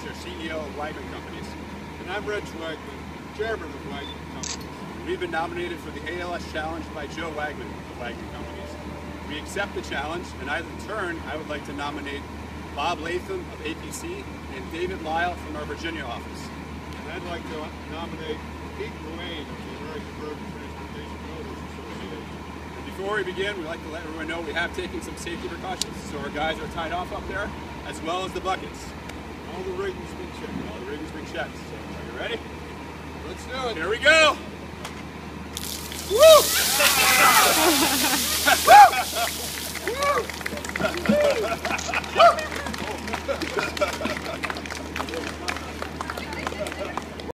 Glezer, CEO of Wagman Companies. And I'm Rich Wagman, Chairman of Wagman Companies. We've been nominated for the ALS Challenge by Joe Wagman of Wagman Companies. We accept the challenge, and I, in turn, I would like to nominate Bob Latham of APC and David Lyle from our Virginia office. And I'd like to nominate Pete Ruane of the American Road Transportation Builders Association. And before we begin, we'd like to let everyone know we have taken some safety precautions. So our guys are tied off up there, as well as the buckets. The rigging's been checked. So are you ready? Let's do it. Here we go! Woo!